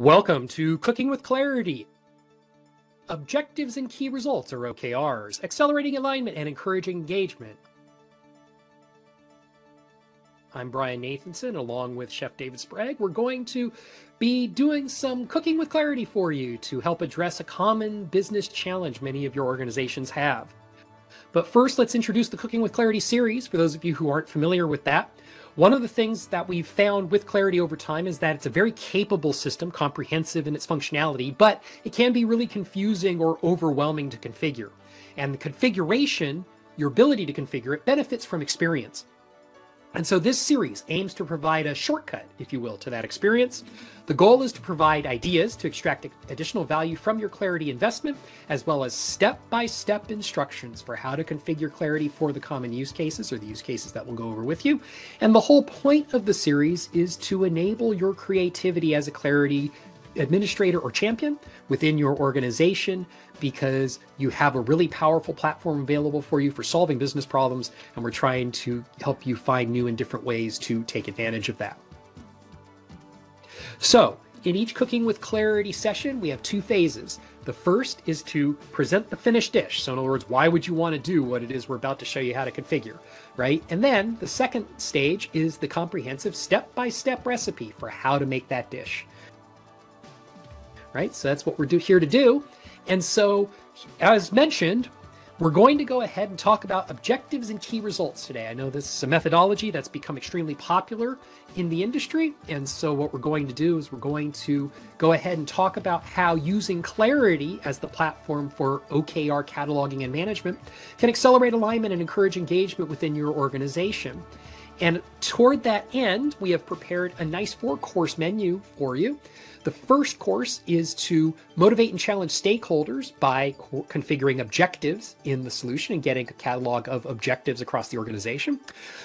Welcome to Cooking with Clarity. Objectives and key results, or OKRs, accelerating alignment and encouraging engagement. I'm Brian Nathanson, along with Chef David Sprague. We're going to be doing some cooking with clarity for you to help address a common business challenge many of your organizations have. But first, let's introduce the Cooking with Clarity series for those of you who aren't familiar with that. One of the things that we've found with Clarity over time is that it's a very capable system, comprehensive in its functionality, but it can be really confusing or overwhelming to configure. And the configuration, your ability to configure it, benefits from experience. And so this series aims to provide a shortcut, if you will, to that experience. The goal is to provide ideas to extract additional value from your Clarity investment, as well as step-by-step instructions for how to configure Clarity for the common use cases or the use cases that we'll go over with you. And the whole point of the series is to enable your creativity as a Clarity administrator or champion within your organization because you have a really powerful platform available for you for solving business problems, and we're trying to help you find new and different ways to take advantage of that. So, in each Cooking with Clarity session, we have two phases. The first is to present the finished dish. So, in other words, why would you want to do what it is we're about to show you how to configure, right? And then the second stage is the comprehensive step by step recipe for how to make that dish right? So that's what we're here to do. And so, as mentioned, we're going to go ahead and talk about objectives and key results today. I know this is a methodology that's become extremely popular in the industry. And so, what we're going to do is we're going to go ahead and talk about how using Clarity as the platform for OKR cataloging and management can accelerate alignment and encourage engagement within your organization. And toward that end, we have prepared a nice four course menu for you. The first course is to motivate and challenge stakeholders by co- configuring objectives in the solution and getting a catalog of objectives across the organization.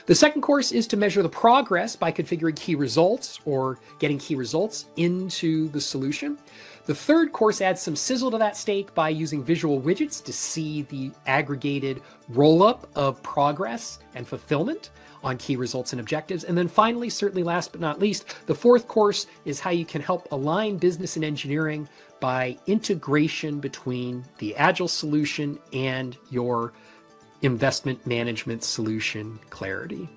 The second course is to measure the progress by configuring key results or getting key results into the solution. The third course adds some sizzle to that steak by using visual widgets to see the aggregated roll up of progress and fulfillment on key results and objectives. And then finally, certainly last but not least, the fourth course is how you can help align business and engineering by integration between the Agile solution and your investment management solution clarity.